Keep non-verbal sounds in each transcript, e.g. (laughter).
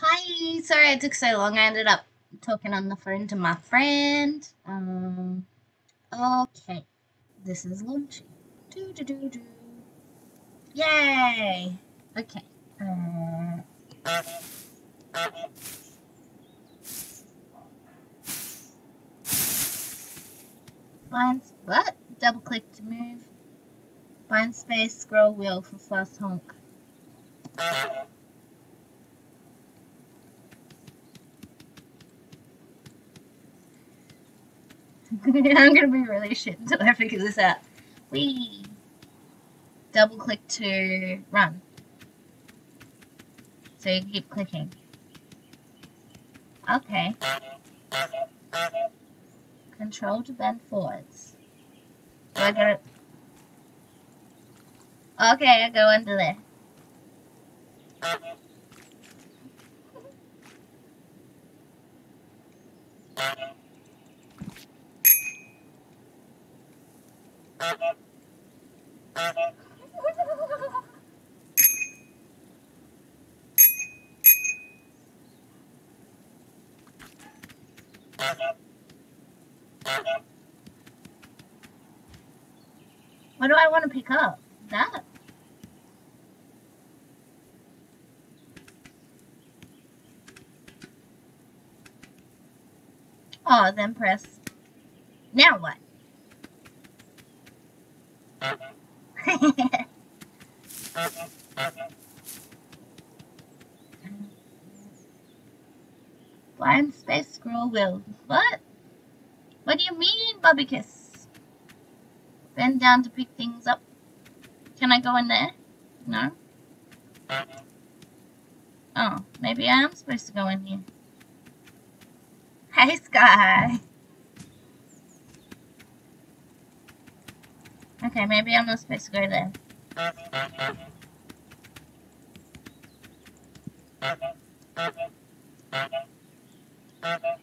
Hi, sorry it took so long. I ended up talking on the phone to my friend. Um, okay, this is launching. Do do do do. Yay! Okay. Uh, what? Double click to move. Bind space, scroll wheel for fast honk. (laughs) I'm gonna be really shit until I figure this out. Wee. Double click to run. So you keep clicking. Okay. Control to bend forwards. Do I get it? Okay, I go under there. What do I want to pick up? That? Oh, then press. Now what? (laughs) Blind space scroll wheel. What? What do you mean, Bobby Kiss? Bend down to pick things up. Can I go in there? No? Oh, maybe I am supposed to go in here. Hey, Sky! Okay, maybe I'm not supposed to go there.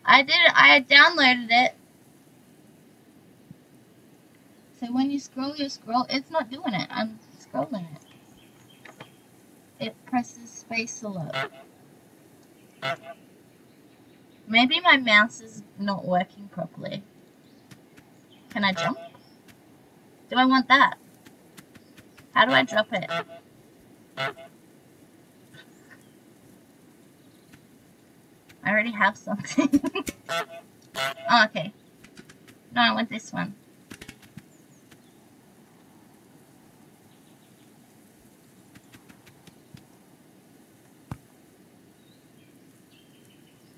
I did it. I downloaded it. So when you scroll your scroll, it's not doing it. I'm scrolling it. It presses space a lot. Maybe my mouse is not working properly. Can I jump? Do I want that? How do I drop it? I already have something. (laughs) oh, okay. No, I want this one.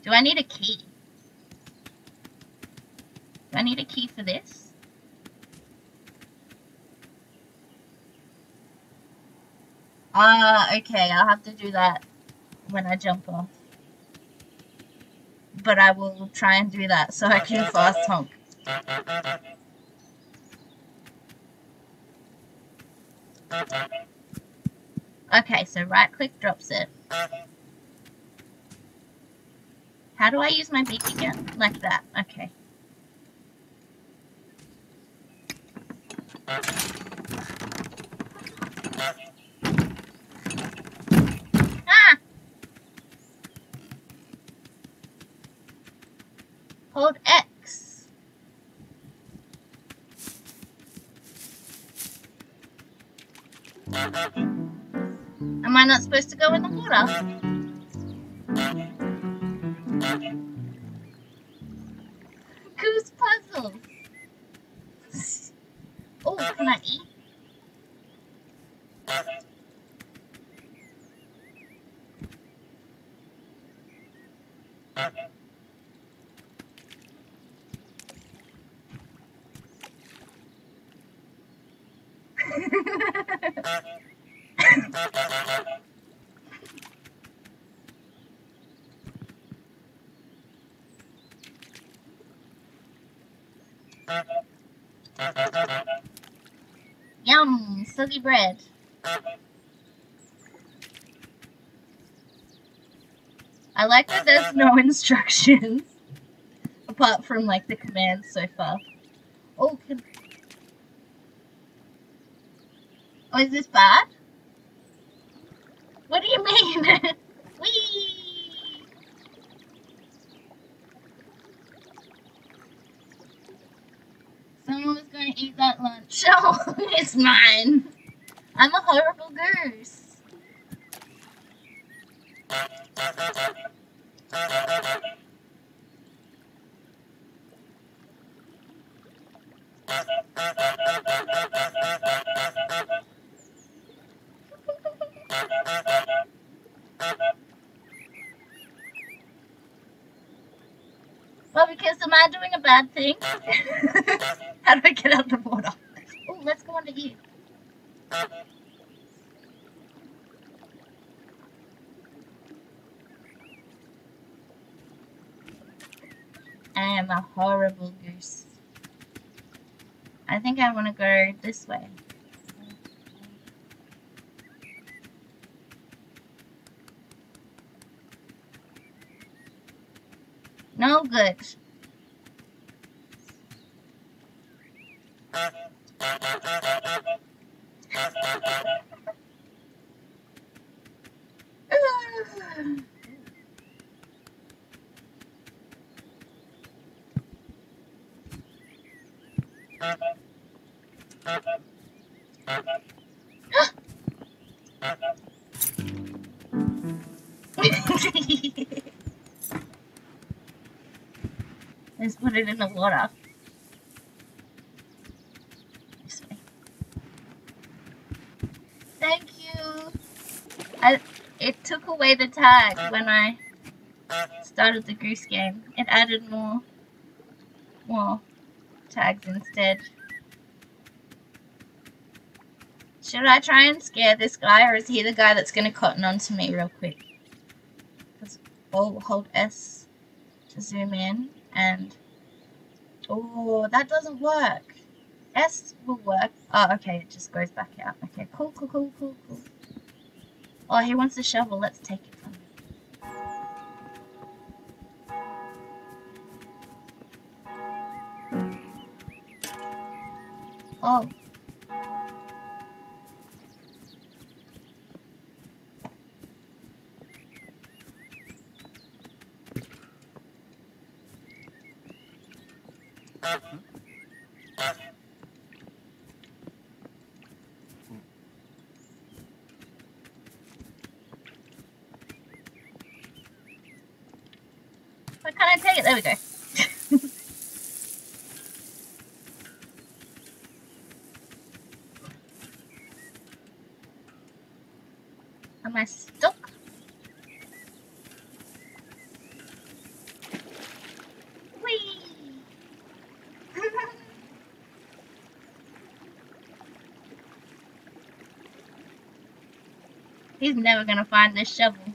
Do I need a key? Do I need a key for this? Ah, uh, okay, I'll have to do that when I jump off. But I will try and do that so I can fast honk. Okay, so right click drops it. How do I use my beak again? Like that. Okay. Ah! Hold X. Am I not supposed to go in the water? cookie bread. I like that there's no (laughs) instructions. apart from like the commands so far. Oh, can... Oh, is this bad? What do you mean? (laughs) Whee! Someone was going to eat that lunch. (laughs) Oh, it's mine. I'm a horrible goose. Well, because am I doing a bad thing? (laughs) How do I get out of the water? Oh, let's go under here. I am a horrible goose. I want to go this way. No good. Let's put it in the water. Thank you. I, it took away the tag when I started the goose game. It added more, more tags instead. Should I try and scare this guy, or is he the guy that's going to cotton on to me real quick? Oh, hold S to zoom in, and, oh, that doesn't work. S will work. Oh, okay, it just goes back out. Okay, cool, cool, cool, cool, cool. Oh, he wants the shovel. Let's take it from him. Oh. There we go. Am I stuck? Whee! He's never gonna find this shovel.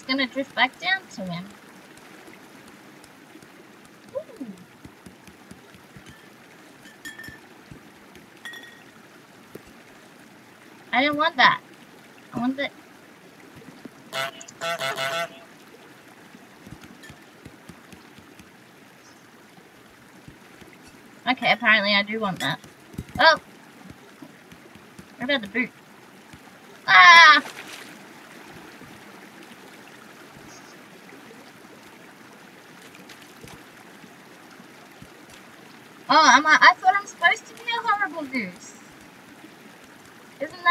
It's gonna drift back down to him. Ooh. I didn't want that. I want the. Okay, apparently I do want that. Oh! What about the boot? Ah! Oh, am I, I thought I'm supposed to be a horrible goose. Isn't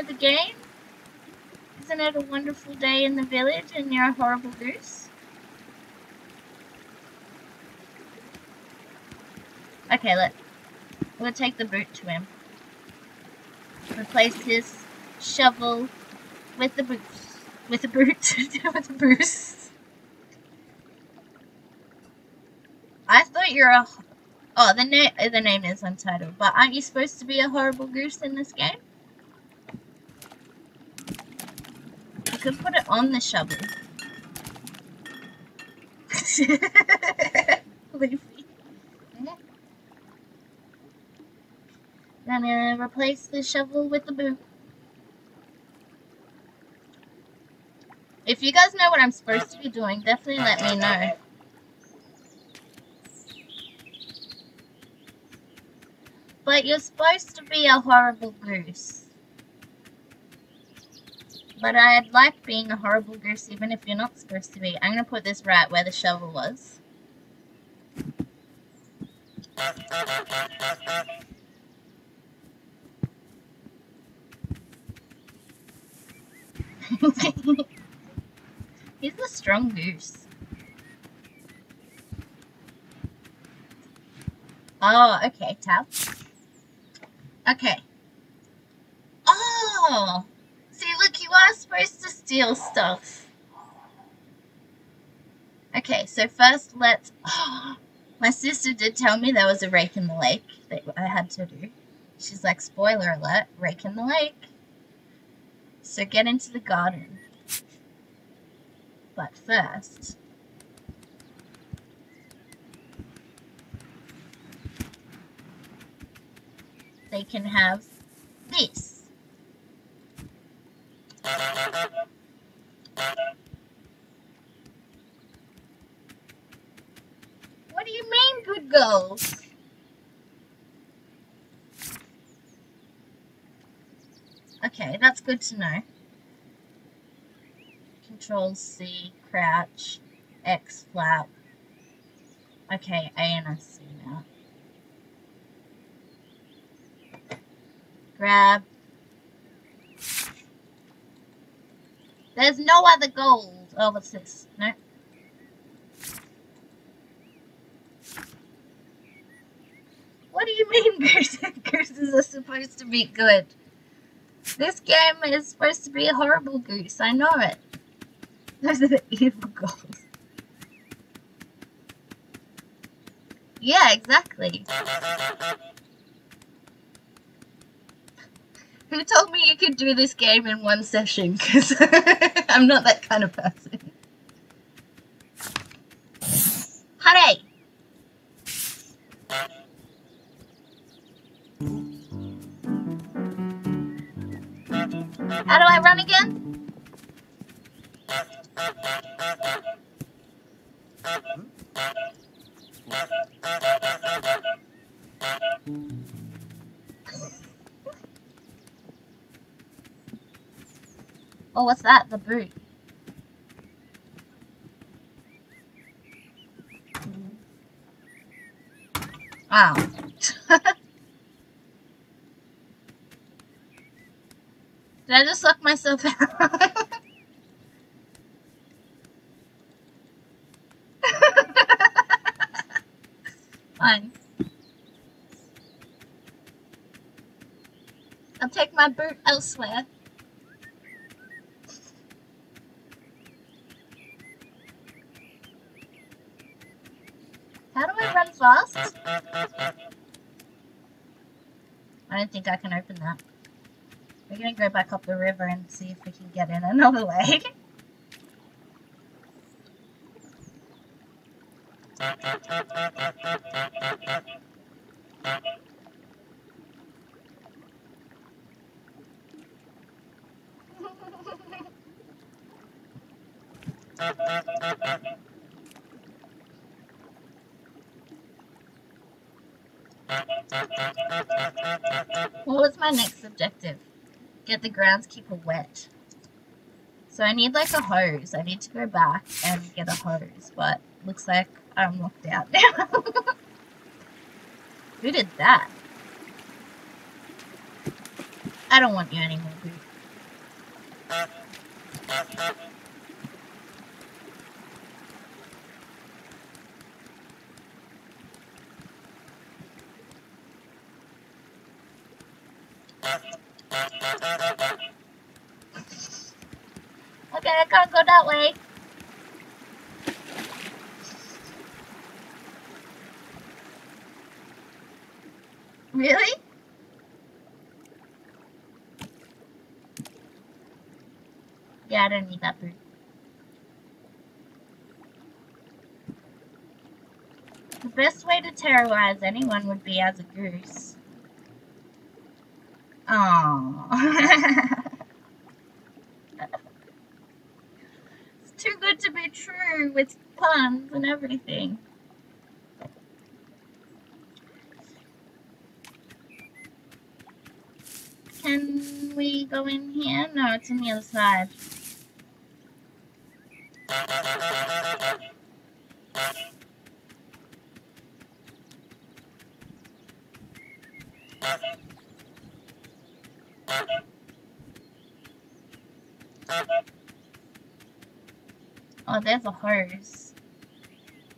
that the game? Isn't it a wonderful day in the village and you're a horrible goose? Okay, let we'll take the boot to him. Replace his shovel with the boot. With the boot. (laughs) with the boost. I thought you're a Oh, the name the name is untitled, but aren't you supposed to be a horrible goose in this game? could put it on the shovel. (laughs) I'm gonna replace the shovel with the boot. If you guys know what I'm supposed to be doing, definitely let me know. But you're supposed to be a horrible goose. But I'd like being a horrible goose even if you're not supposed to be. I'm gonna put this right where the shovel was. (laughs) He's a strong goose. Oh, okay, tap. Okay. Oh! Are supposed to steal stuff. Okay, so first let's... Oh, (gasps) my sister did tell me there was a rake in the lake that I had to do. She's like, spoiler alert, rake in the lake. So get into the garden. But first... They can have this. What do you mean, good girls? Okay, that's good to know. Control C, crouch, X flap. Okay, A and I see now. Grab. There's no other gold. Oh, what's this? No. What do you mean (laughs) gooses? are supposed to be good? This game is supposed to be a horrible goose. I know it. (laughs) Those are the evil goals. Yeah, exactly. (laughs) Who told me you could do this game in one session? (laughs) Because (laughs) I'm not that kind of person. Hurry! How do I run again? Hmm? Oh, what's that? The boot. Wow. (laughs) Did I just suck myself out? (laughs) Fine. I'll take my boot elsewhere. Don't think I can open that. We're gonna go back up the river and see if we can get in another (laughs) way. Objective? Get the groundskeeper wet. So I need like a hose. I need to go back and get a hose, but looks like I'm locked out (laughs) now. Who did that? I don't want you anymore, dude. Okay, I can't go that way. Really? Yeah, I The best way to terrorize anyone would be as a goose. Aww. (laughs) it's too good to be true with puns and everything. Can we go in here? No, it's on the other side. There's a hose.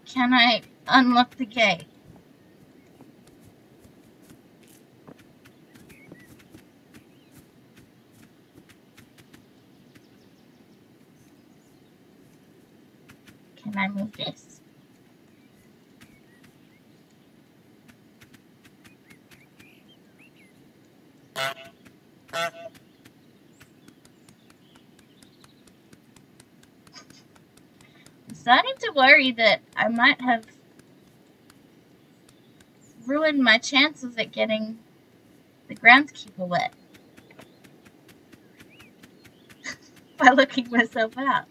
Can I unlock the gate? Can I move this? I'm starting to worry that I might have ruined my chances at getting the groundskeeper wet (laughs) by looking myself out.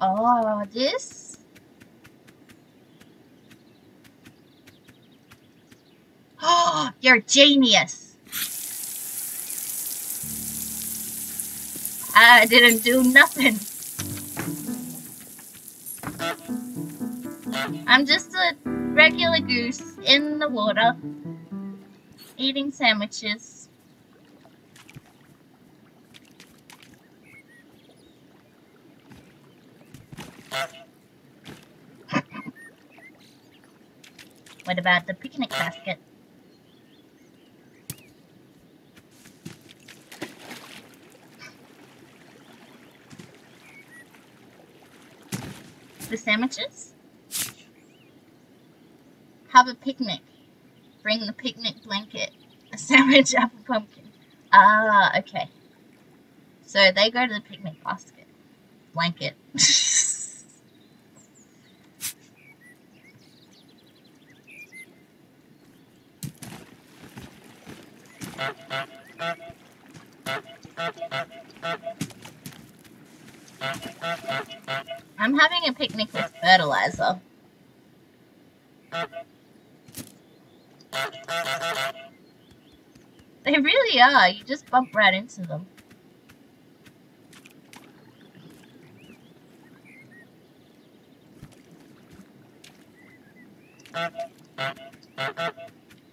Oh, this? Oh, (gasps) you're genius. I didn't do nothing. I'm just a regular goose in the water, eating sandwiches. What about the picnic basket? The sandwiches? Have a picnic. Bring the picnic blanket. A (laughs) sandwich, apple pumpkin. Ah, okay. So they go to the picnic basket. Blanket. (laughs) I'm having a picnic with fertilizer. They really are. You just bump right into them.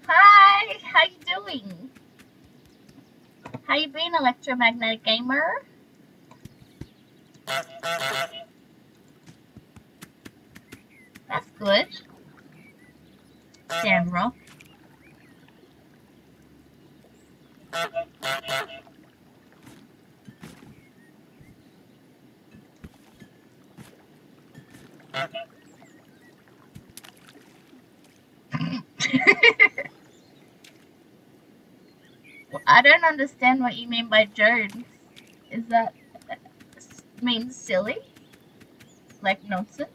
Hi, how you doing? How you been, electromagnetic gamer? That's good. Shamrock. Well, I don't understand what you mean by Jones. Is that means silly? Like nonsense?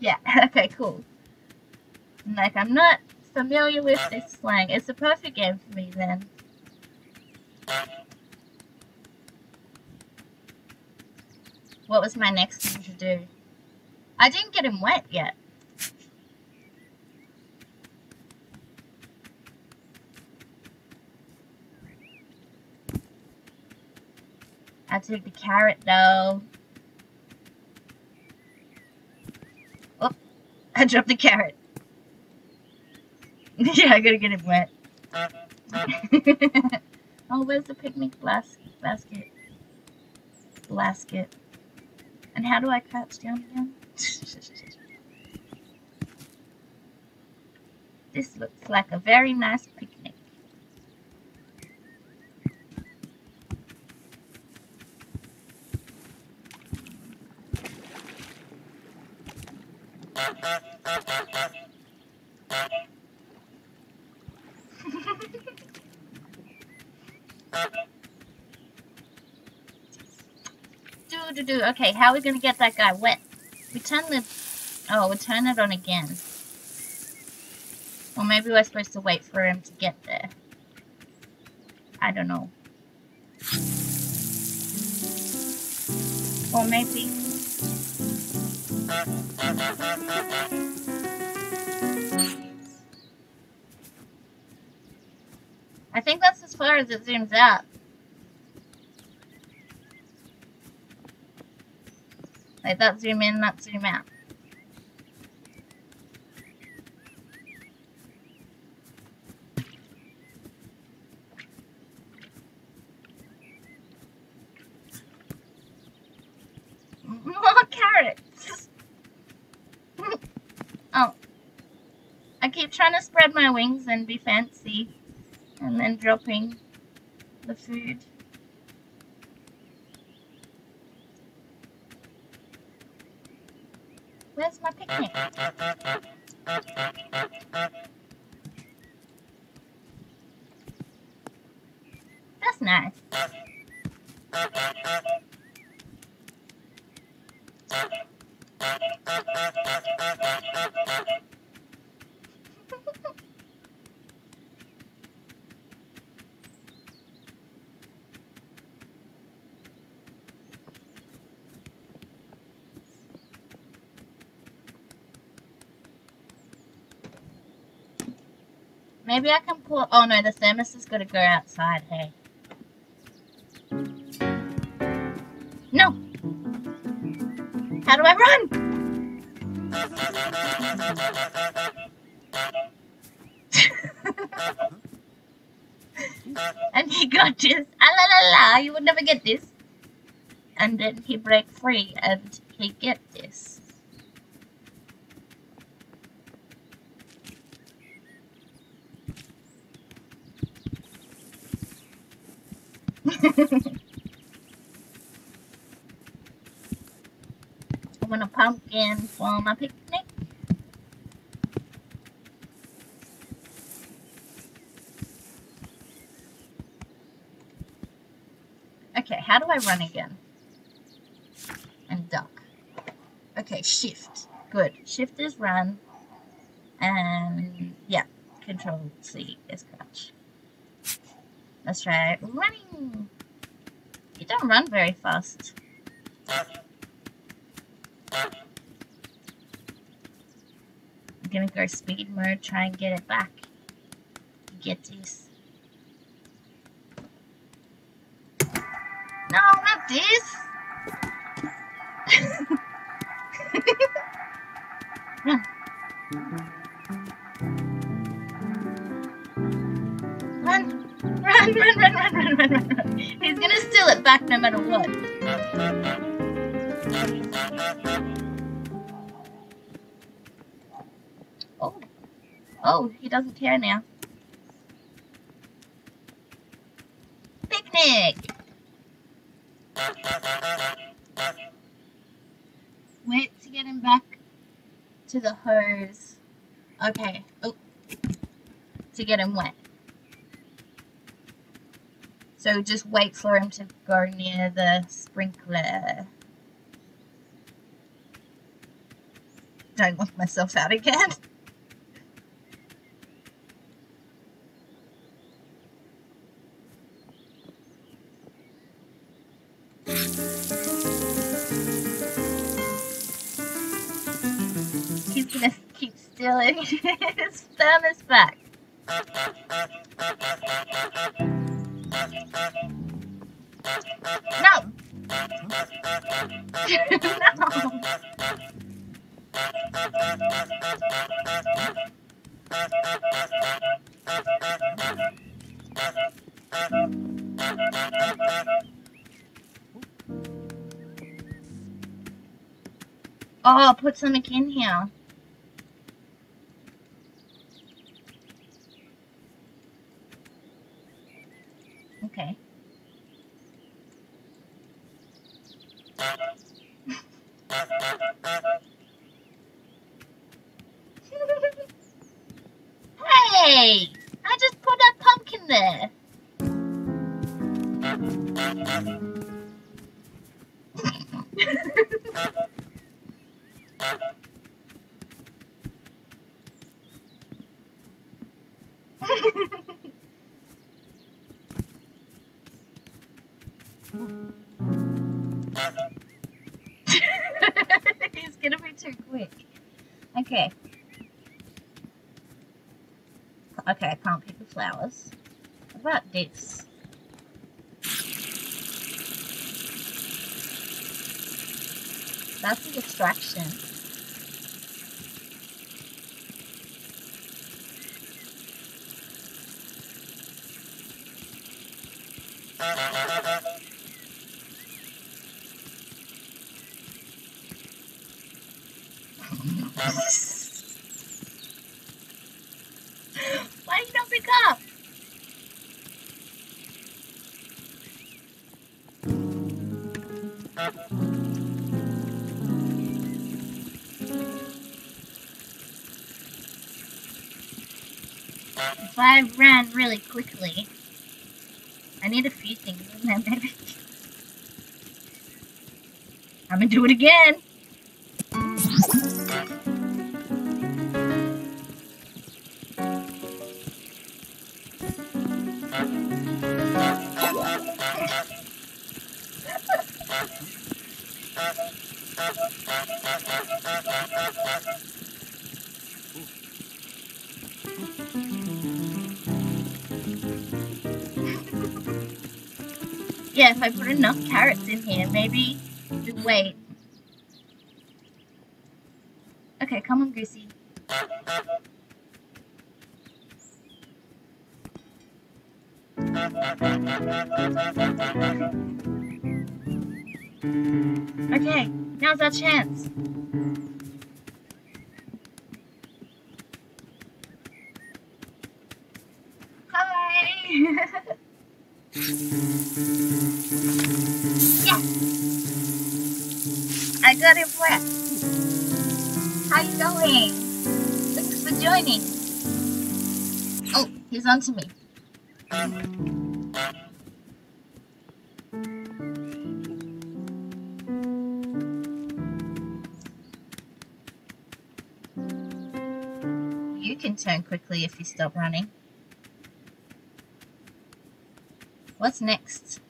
Yeah, (laughs) okay, cool. Like, I'm not familiar with this slang. It's a perfect game for me then. What was my next thing to do? I didn't get him wet yet. I took the carrot though. Oh, I dropped the carrot. (laughs) yeah, I gotta get it wet. (laughs) oh, where's the picnic blas- basket? Basket. And how do I crouch down again? (laughs) this looks like a very nice picnic. Do. Okay, how are we gonna get that guy wet? We turn the. Oh, we turn it on again. Or maybe we're supposed to wait for him to get there. I don't know. Or maybe. I think that's as far as it zooms out. Like that zoom in, that zoom out. More carrots! (laughs) oh. I keep trying to spread my wings and be fancy. And then dropping the food. Maybe I can pull. Oh no, the thermos has got to go outside. Hey. No. How do I run? (laughs) and he got this. Ah la la la! You would never get this. And then he break free and he get this. (laughs) I want a pumpkin for my picnic. Okay, how do I run again? And duck. Okay, shift. Good. Shift is run. And yeah, control C is crouch. Let's try running. You don't run very fast. I'm gonna go speed mode, try and get it back. Get this. No, not this! Back no matter what. Oh. Oh, he doesn't care now. Picnic! Wait to get him back to the hose. Okay. Oh. To get him wet. So just wait for him to go near the sprinkler. Don't lock myself out again. (laughs) He's gonna keep stealing (laughs) his thermos back. No! no! (laughs) Oh, put something in here. Okay. Hey! I just put that pumpkin there. (laughs) (laughs) He's gonna be too quick. Okay. Okay, I can't pick the flowers. What about this? That's a distraction. (laughs) (laughs) Why you not pick up? If I ran really quickly, I need a few things (laughs) in there, maybe. I'm gonna do it again. Yeah, if I put enough carrots in here, maybe. Just wait. Okay, come on, Goosey. Okay, now's our chance. Hi! (laughs) yes! I got it wet. How you going? Thanks for joining. Oh, he's onto me. Quickly if you stop running. What's next?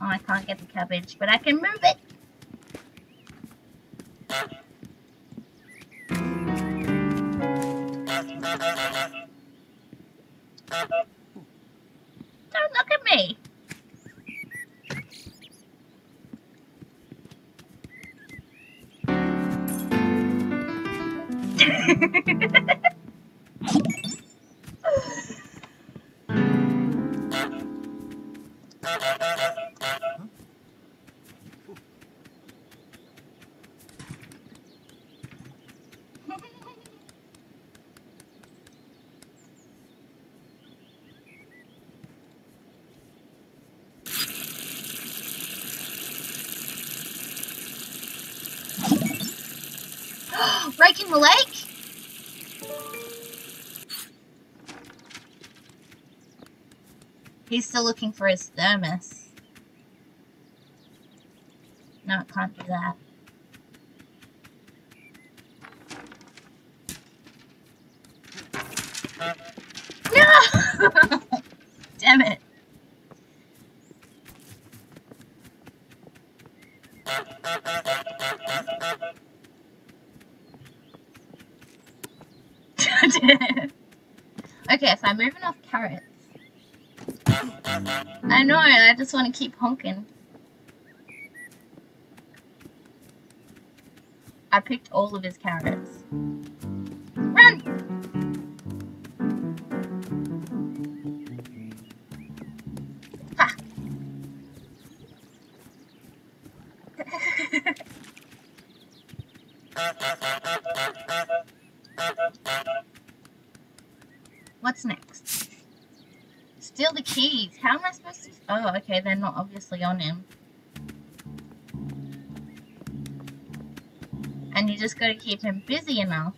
Oh, I can't get the cabbage, but I can move it. Breaking the lake? He's still looking for his thermos. No, can't do that. No! Damn it. Okay, so I'm moving off carrots. I know, I just want to keep honking. I picked all of his carrots. Okay, they're not obviously on him. And you just gotta keep him busy enough.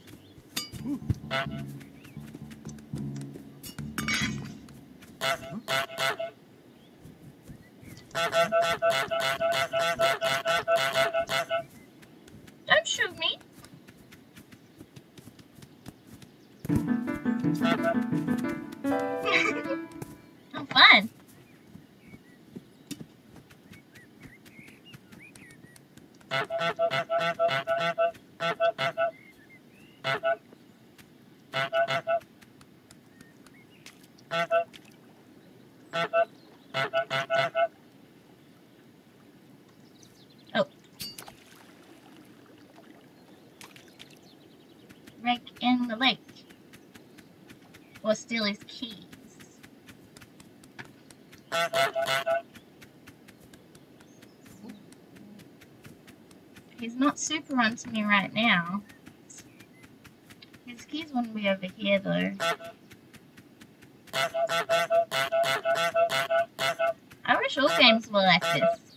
He's not super onto me right now. His keys wouldn't be over here though. I wish all games were like this.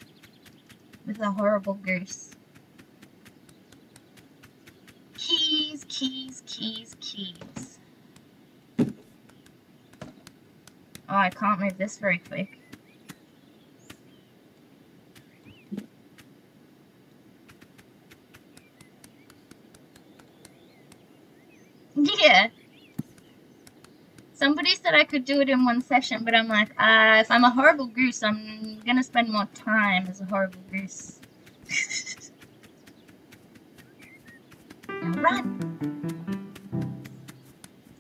With a horrible goose. Keys, keys, keys, keys. Oh, I can't move this very quick. Yeah. Said I could do it in one session, but I'm like, uh, if I'm a horrible goose, I'm gonna spend more time as a horrible goose. (laughs) run!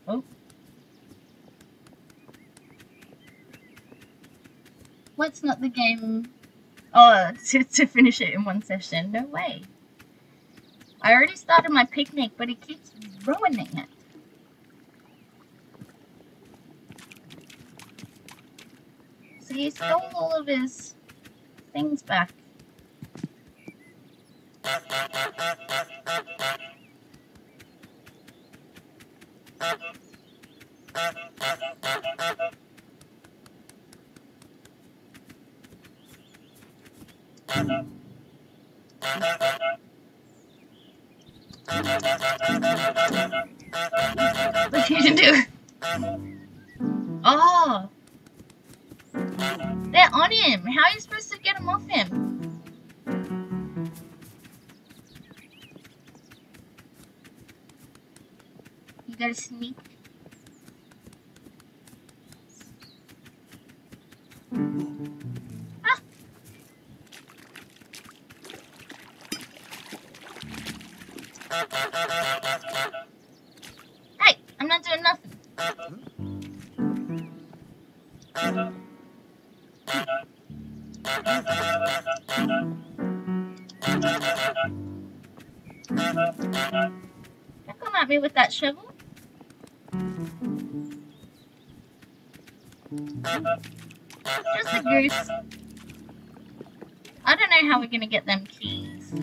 Oh. What's not the game? Oh, (laughs) to, to finish it in one session. No way. I already started my picnic, but it keeps ruining it. He stole all of his things back. What did you do? (laughs) Oh! They're on him! How are you supposed to get him off him? You gotta sneak. That shovel. Just a goose. I don't know how we're gonna get them keys.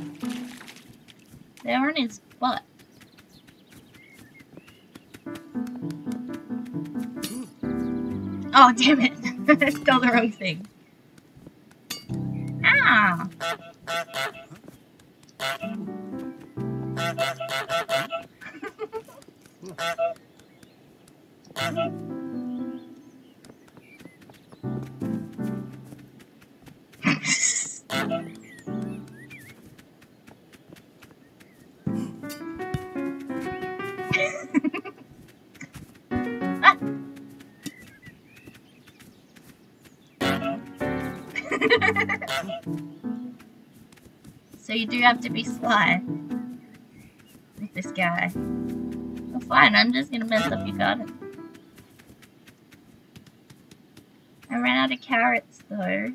They're on his butt. Oh, damn it. I (laughs) stole the wrong thing. Ah! So you do have to be sly with this guy. Fine, I'm just gonna mess up your garden. I ran out of carrots though.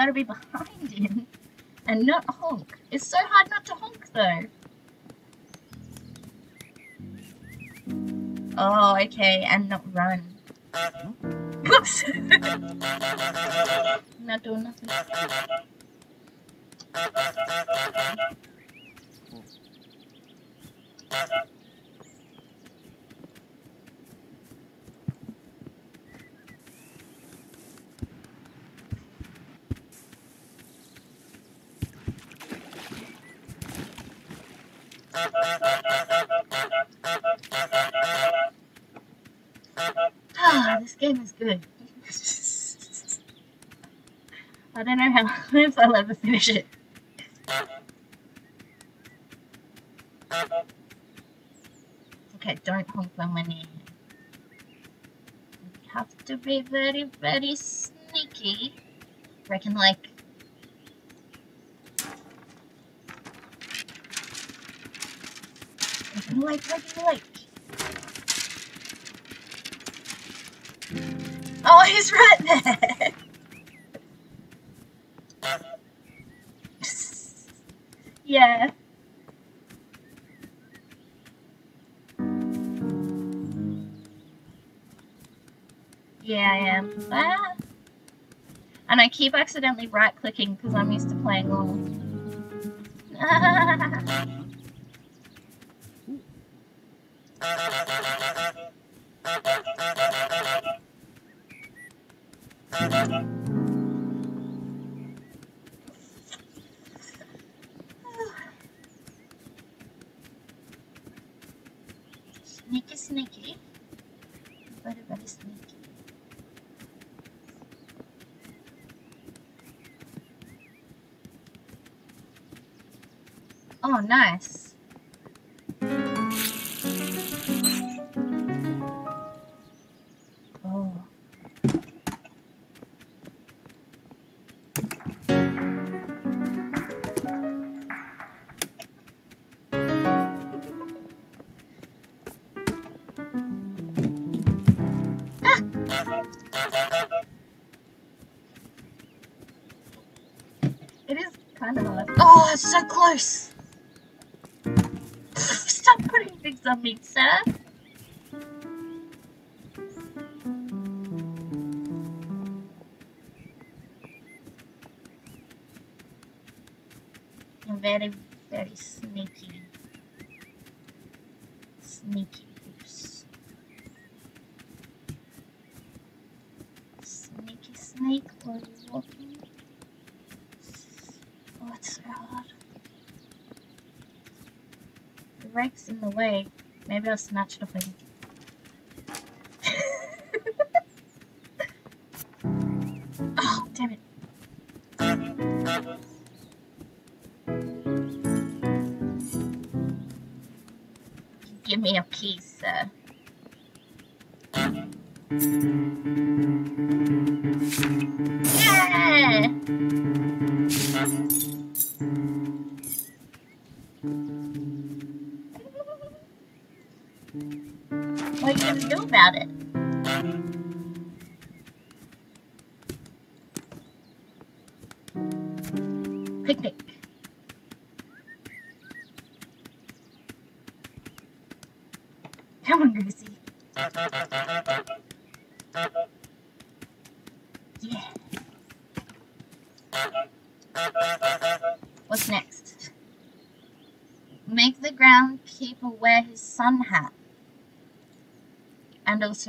Gotta be behind game is good. (laughs) I don't know how (laughs) if I'll ever finish it. Okay, don't honk when we're. We have to be very, very sneaky. Reckon like Reckon like, reckon like. Oh, he's right yeah. Yeah, I am. Ah. And I keep accidentally right clicking because I'm used to playing LOL. (laughs) close. Stop putting things on me, sir. Rake's in the way. Maybe I'll snatch it off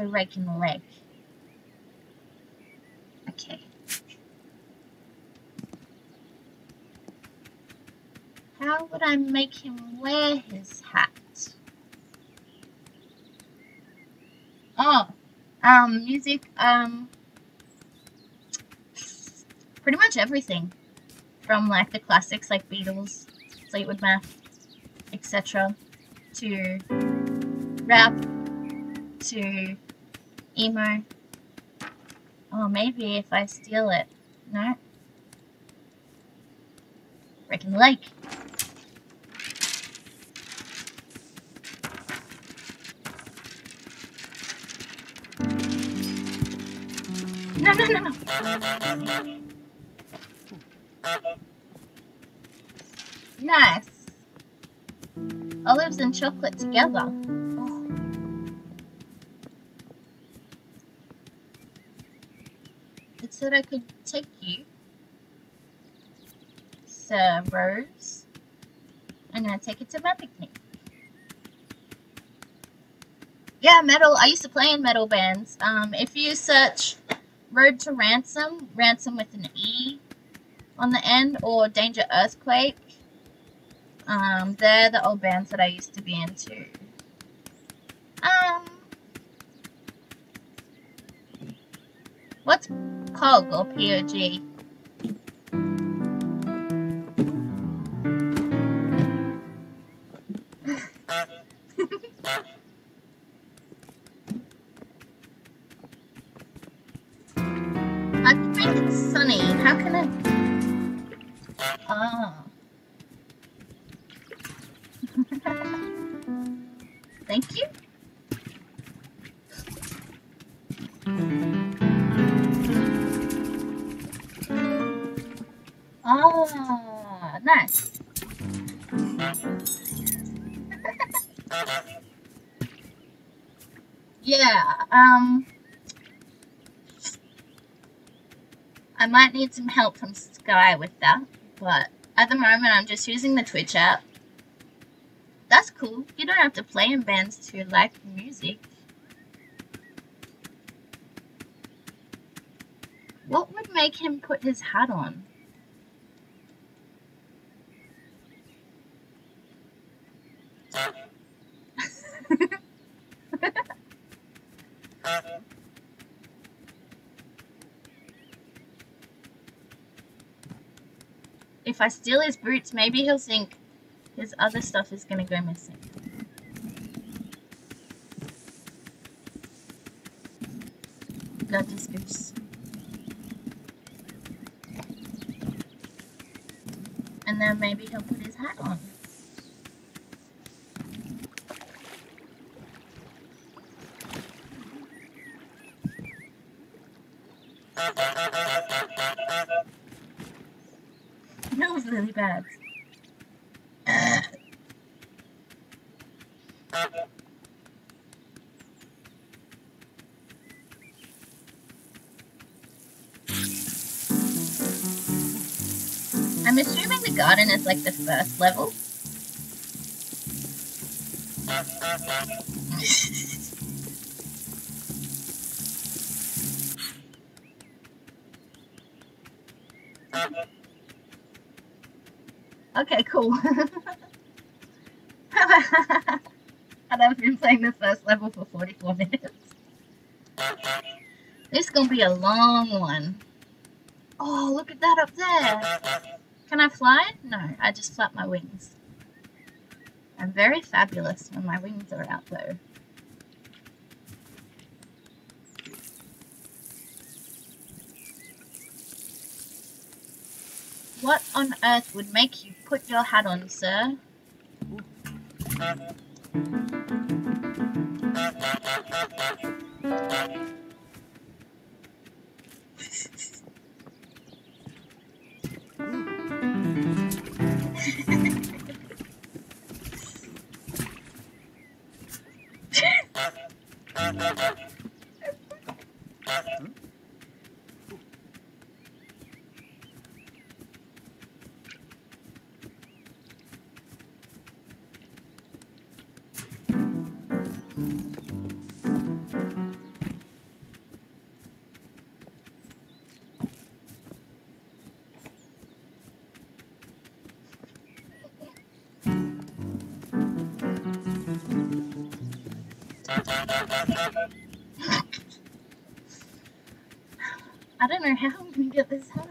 Rake the leg. Okay. How would I make him wear his hat? Oh, um, music, um, pretty much everything. From like the classics like Beatles, Fleetwood Mac, etc. to rap, to emo. Oh, maybe if I steal it. No? Rake in the lake. No, no, no, no. Nice. Olives and chocolate together. Said I could take you. So, Rose. I'm gonna take it to my picnic. Yeah, metal. I used to play in metal bands. Um, if you search Road to Ransome, Ransom with an E on the end, or Danger Earthquake, um, they're the old bands that I used to be into. Um, what's Or POG? Um, I might need some help from Sky with that, but at the moment I'm just using the Twitch app. That's cool. You don't have to play in bands to like music. What would make him put his hat on? If I steal his boots, maybe he'll think his other stuff is gonna go missing. Got this goose. And then maybe he'll put his hat on. That was really (sighs) I'm assuming the garden is like the first level. (laughs) (laughs) okay, cool. and (laughs) I've been playing the first level for 44 minutes. This is gonna be a long one. Oh, look at that up there. Can I fly? No, I just flap my wings. I'm very fabulous when my wings are out though. What on earth would make you put your hat on, sir? I don't know how I'm gonna get this hat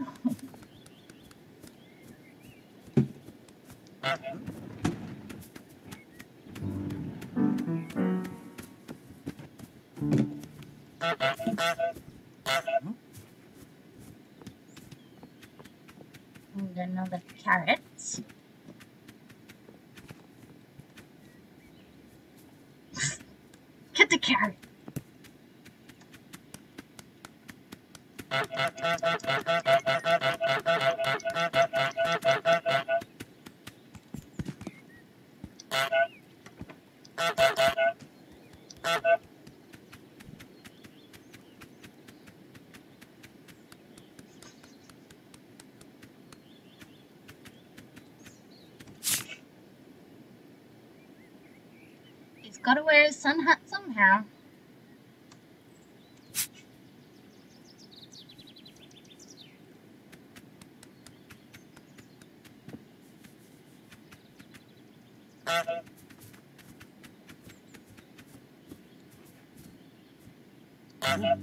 gotta wear his sun hat somehow. Uh-huh.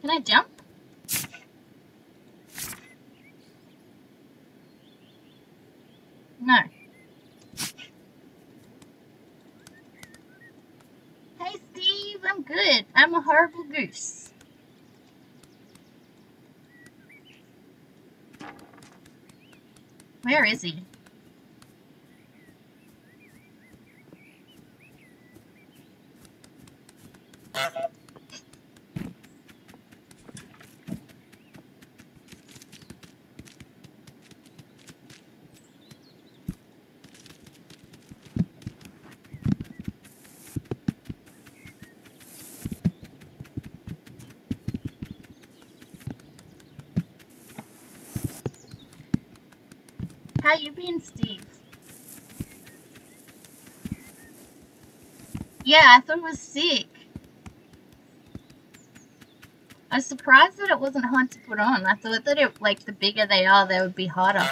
Can I jump? No. Hey Steve, I'm good. I'm a horrible goose. Where is he? How you been, Steve? Yeah, I thought it was sick. I was surprised that it wasn't hard to put on. I thought that it, like, the bigger they are, they would be harder.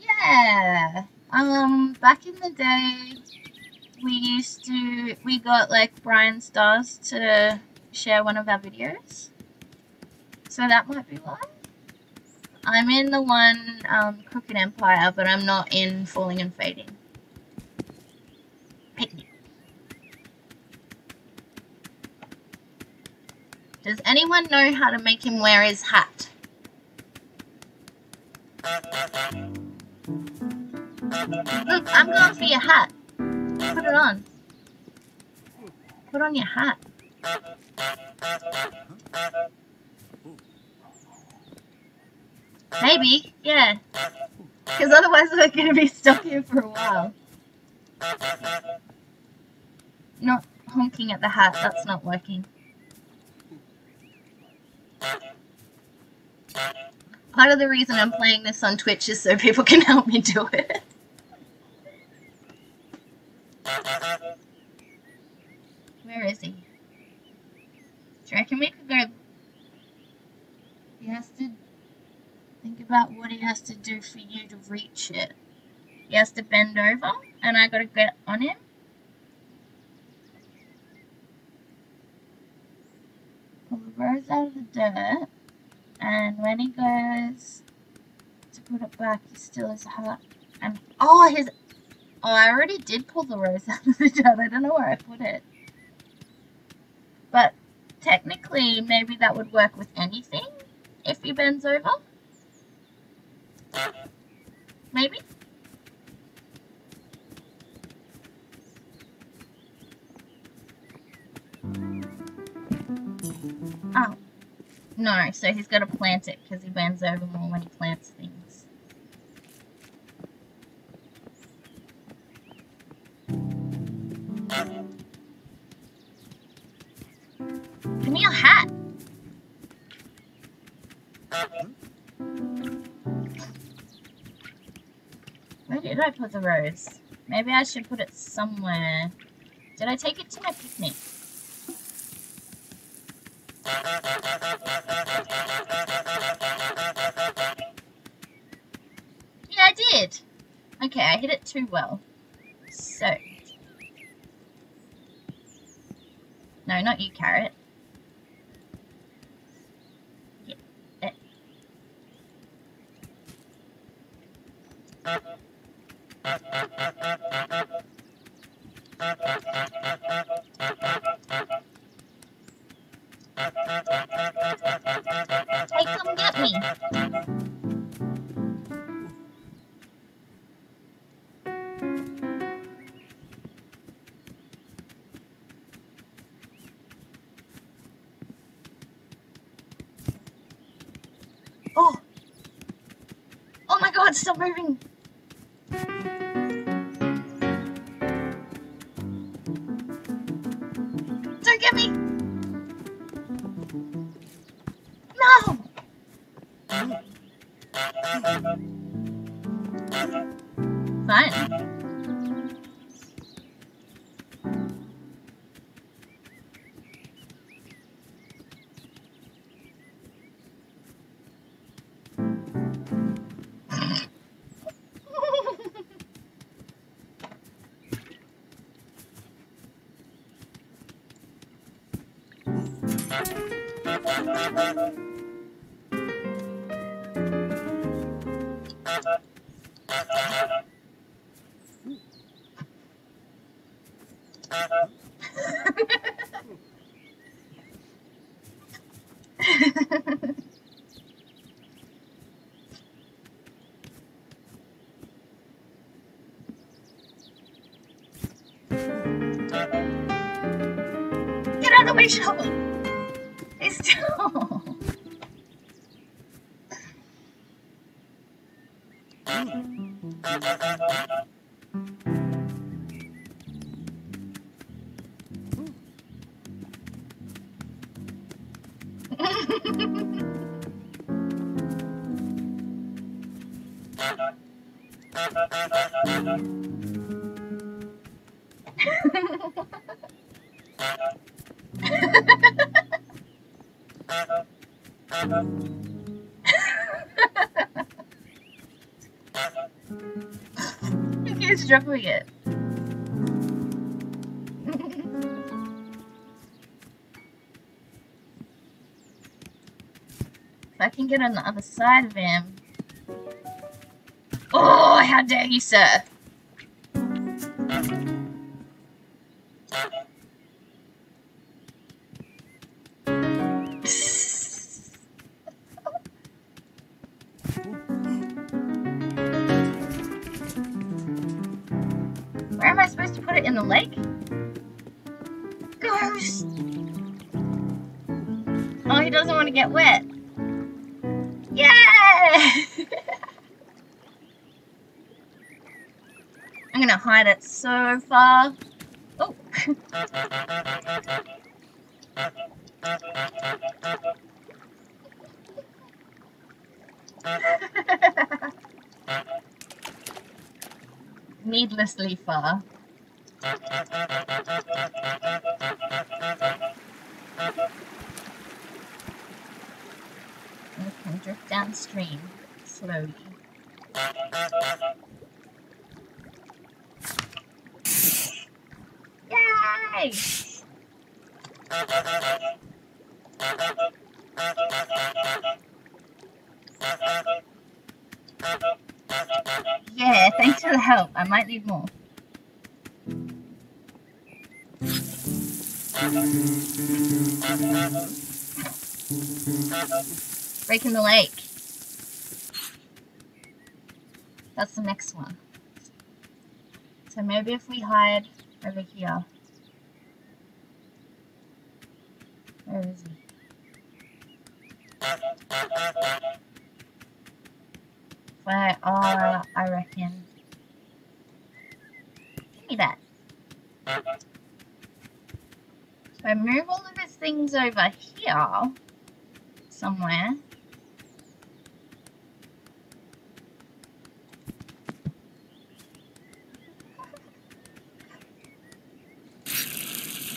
Yeah. Um, back in the day, we used to, we got, like, Brian Stars to share one of our videos. So that might be one. I'm in the one, um, Crooked Empire, but I'm not in Falling and Fading. Picnic. Does anyone know how to make him wear his hat? Look, I'm going for your hat. Put it on. Put on your hat. Maybe, yeah. Because otherwise we're going to be stuck here for a while. Not honking at the hat, that's not working. Part of the reason I'm playing this on Twitch is so people can help me do it. Where is he? Do you reckon we could go... He has to think about what he to do for you to reach it. He has to bend over, and I gotta get on him. Pull the rose out of the dirt, and when he goes to put it back, he still has a heart. And oh, his oh, I already did pull the rose (laughs) out of the dirt. I don't know where I put it, but technically, maybe that would work with anything if he bends over. Maybe. Oh. No, so he's got to plant it because he bends over more when he plants things. I put the rose? Maybe I should put it somewhere. Did I take it to my picnic? Yeah, I did. Okay, I hit it too well. So. No, not you, Carrot. Me. Oh. oh, my god, stop moving! Get I can get on the other side of him. Oh, how dare you, sir! Hide it so far. Oh! (laughs) Needlessly far. We can drift downstream slowly. I might need more. Rake in the lake. That's the next one. So maybe if we hide over here. Where is he? Where are I reckon? Give me that. So I move all things over here somewhere.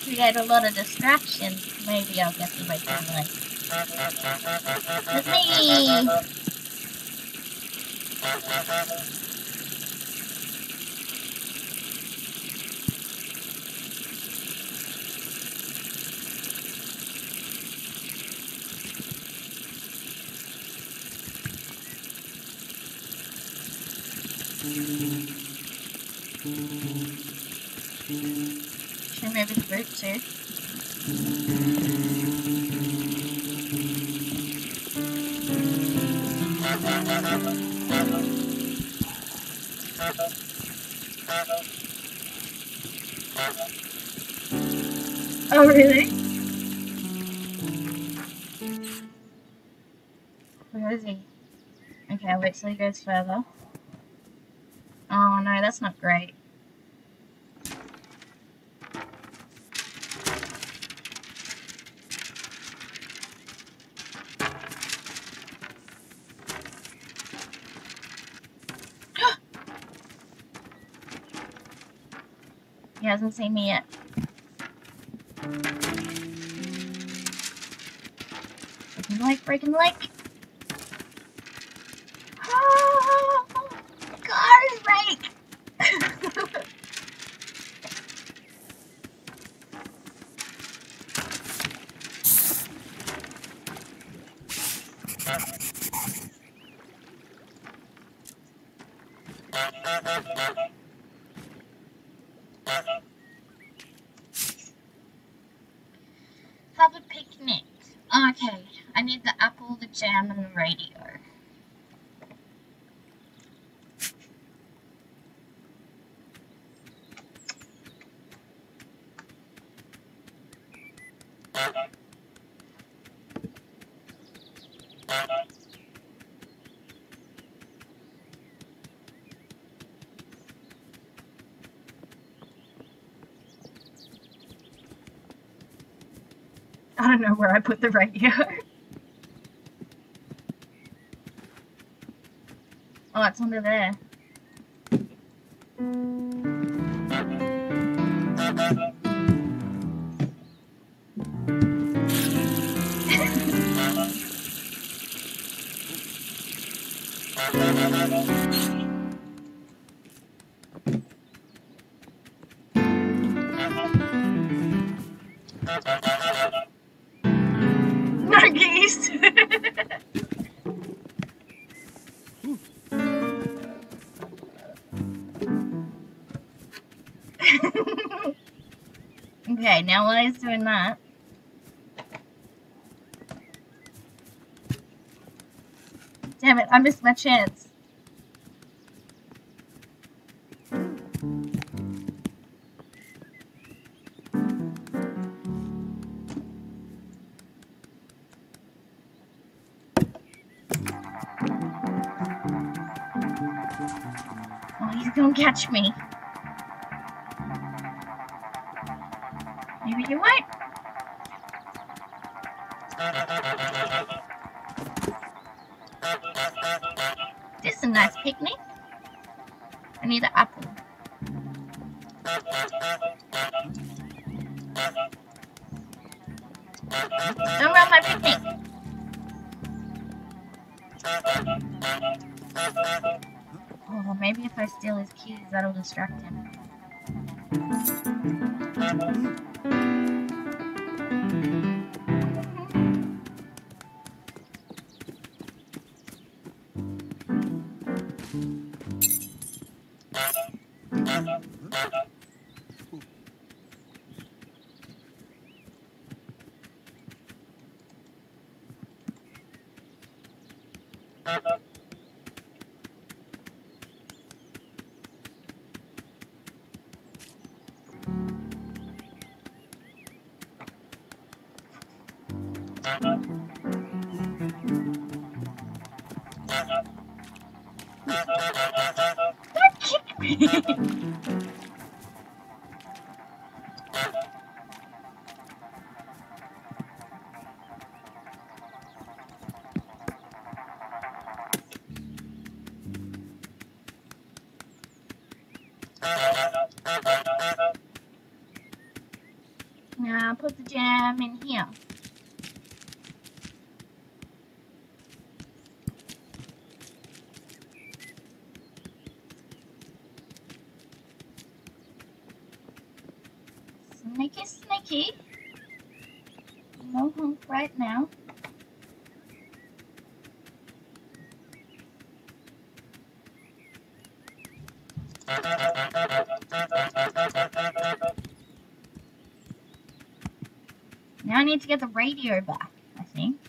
Create a lot of distractions. Maybe I'll get the right one. It's me! Really? Where is he? Okay, I'll wait till he goes further. Oh no, that's not great. (gasps) he hasn't seen me yet. Rake in the lake, rake in the lake. Oh, cars break. Have a picnic. Okay, I need the apple, the jam, and the radio. I don't know where I put the radio. (laughs) oh, it's under there. (laughs) he's doing that, damn it, I missed my chance. Oh, catch me. Keys, Now put the jam in here. Need to get the radio back, I think.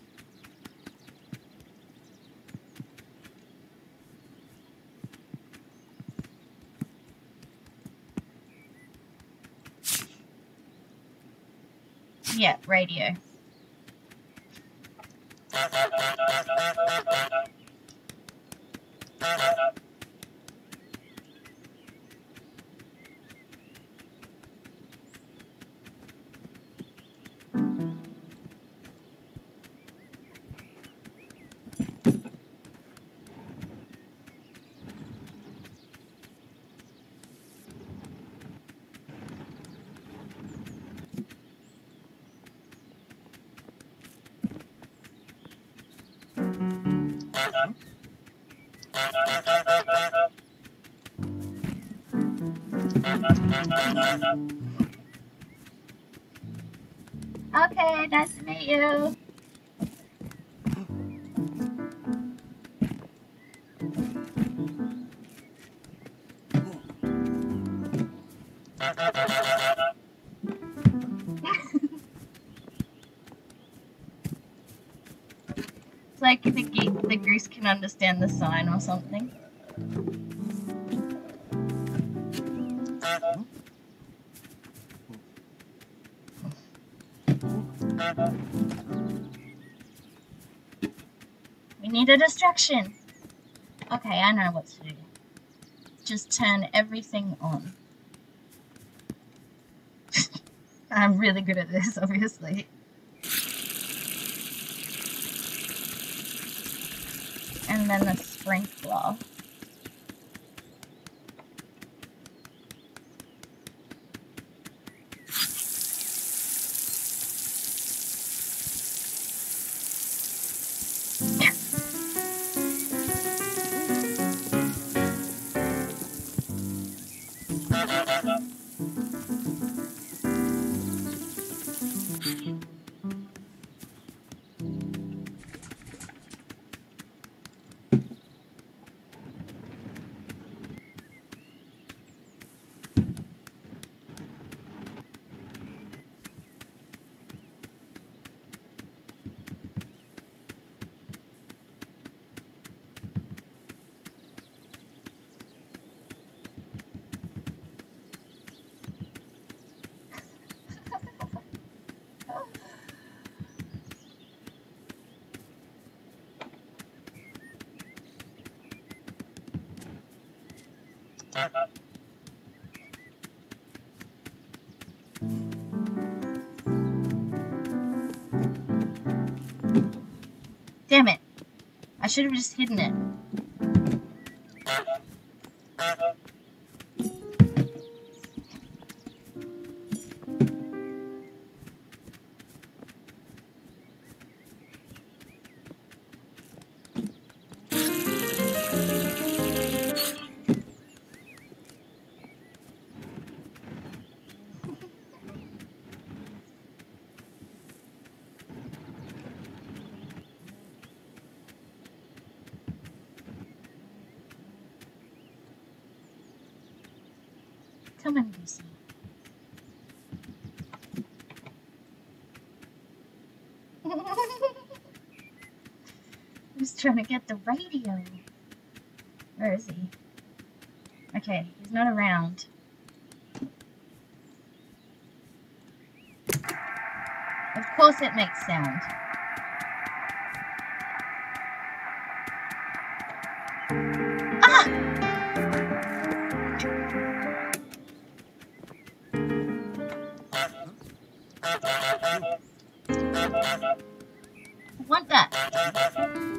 Yeah, radio. Okay, nice to meet you. like the, the goose can understand the sign or something. Need a distraction. Okay, I know what to do. Just turn everything on. (laughs) I'm really good at this, (laughs) obviously. And then the sprinkler. Should have just hidden it. Trying to get the radio? Where is he? Okay, he's not around. Of course it makes sound. Ah! I want that.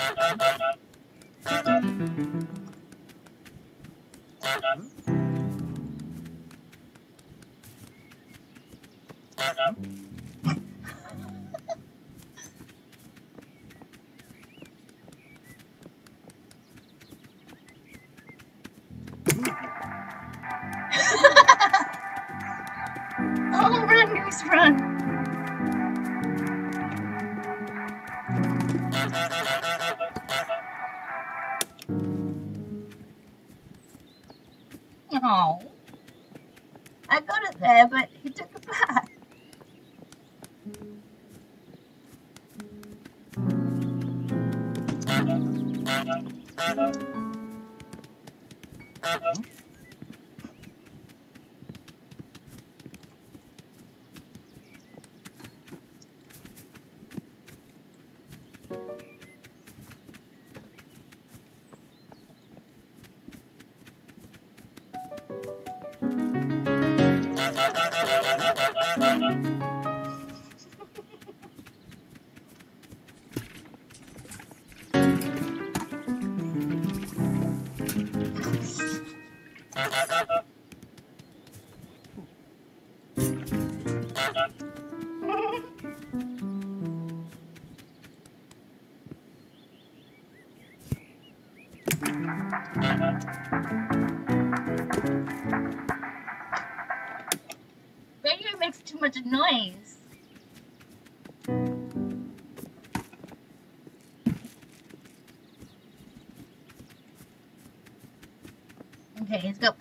(laughs) oh,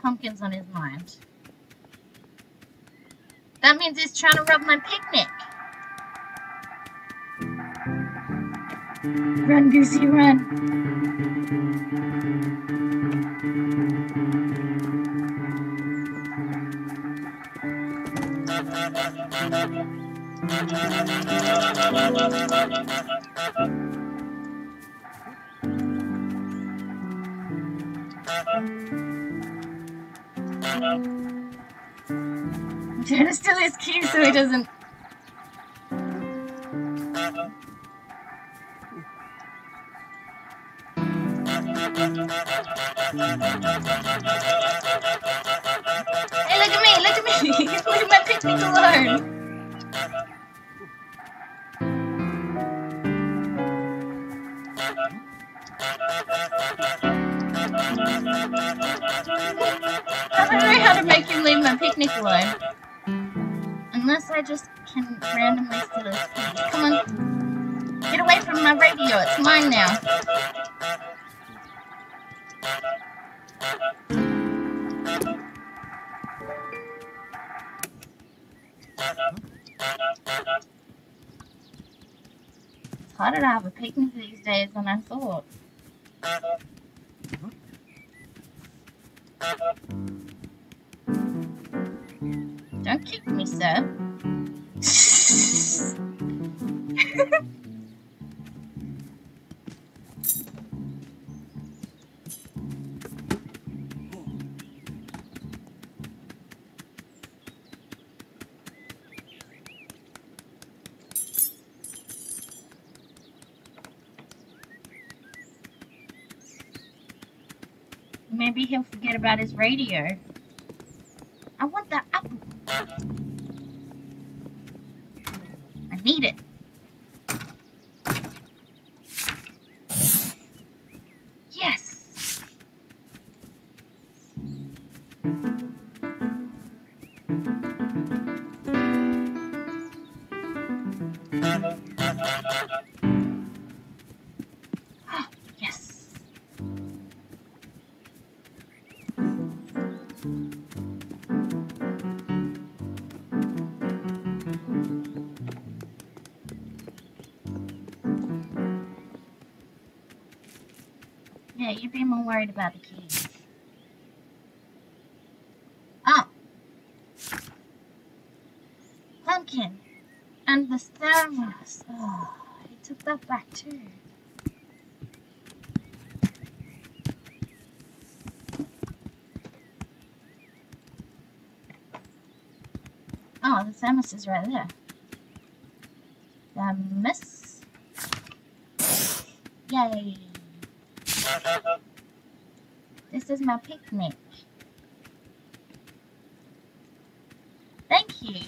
pumpkins on his mind. That means he's trying to rob my picnic. Run, Goosey, run. (laughs) to steal his key so he doesn't. Hey, look at me! Look at me! (laughs) Leave my picnic alone! How to make him leave my picnic alone. Unless I just can randomly steal his. Come on. Get away from my radio. It's mine now. It's harder to have a picnic these days than I thought. Don't kick me, sir. Maybe he'll forget about his radio. Worried about the keys. Oh. Pumpkin. And the thermos. Oh, he took that back too. Oh, the thermos is right there. Thermos. Yay. (laughs) This is my picnic. Thank you.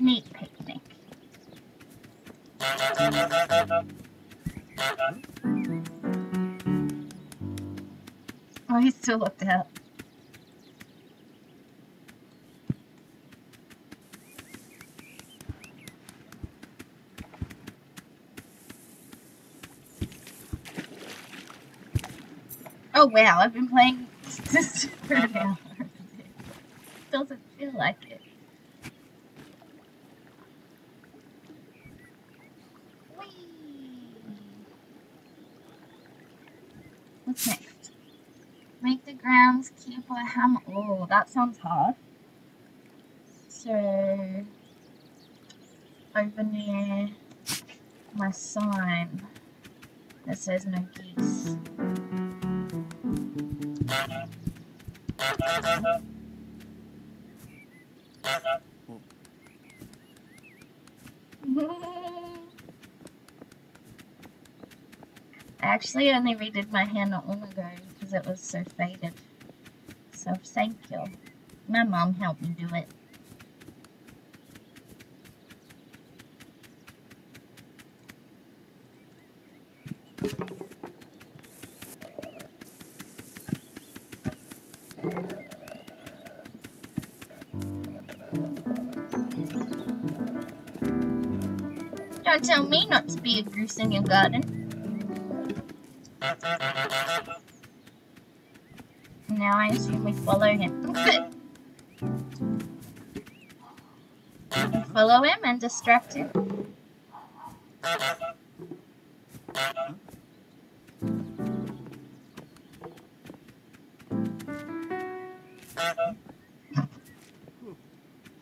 Neat picnic. Oh, he's still looked out. Oh wow, I've been playing this (laughs) for an uh-huh. hour. Doesn't feel like it. Whee! What's next? Make the ground's groundskeeper hammer. Oh, that sounds hard. So, over near my sign that says no geese. Actually only redid my hair not long ago because it was so faded. So thank you. My mom helped me do it. Don't tell me not to be a goose in your garden. Now I assume we follow him. (laughs) follow him and distract him. (laughs)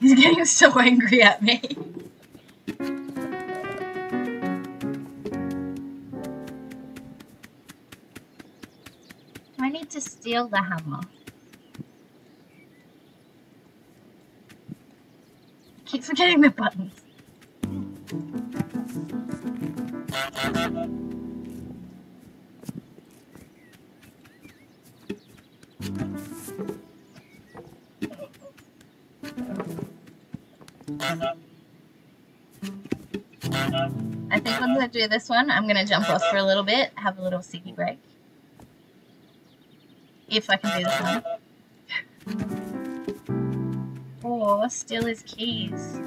He's getting so angry at me. Steal the hammer. keep forgetting the buttons. I think I'm gonna do this one. I'm gonna jump off for a little bit, have a little ciggy break. If I can do this one. Or steal his keys.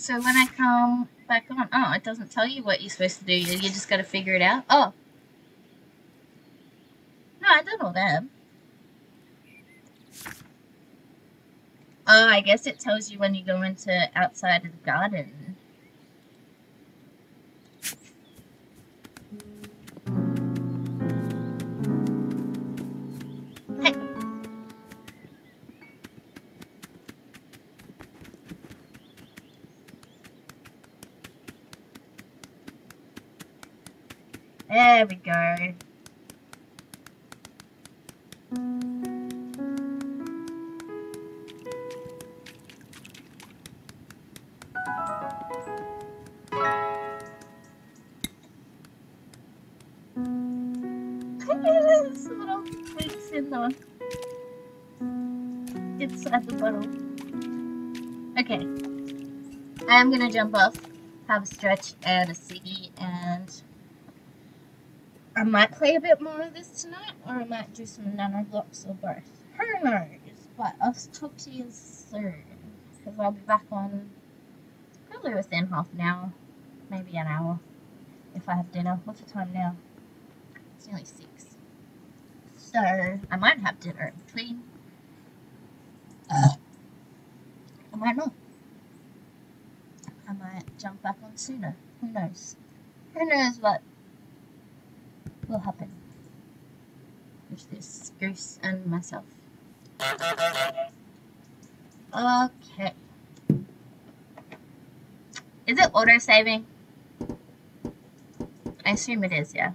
So when I come back on, oh, it doesn't tell you what you're supposed to do. You just got to figure it out. Oh. No, I done all that. Oh, I guess it tells you when you go into outside of the garden. There we go. Tweaks in the bottle. Okay. I am gonna jump off, have a stretch and a ciggy, might play a bit more of this tonight, or I might do some nano blocks or both. Who knows? But I'll talk to you soon, because I'll be back on probably within half an hour, maybe an hour, if I have dinner. What's the time now? It's nearly six. So I might have dinner in between. I might not. I might jump back on sooner. Who knows? Who knows what will happen with this goose and myself. Okay. Is it auto saving? I assume it is, yeah.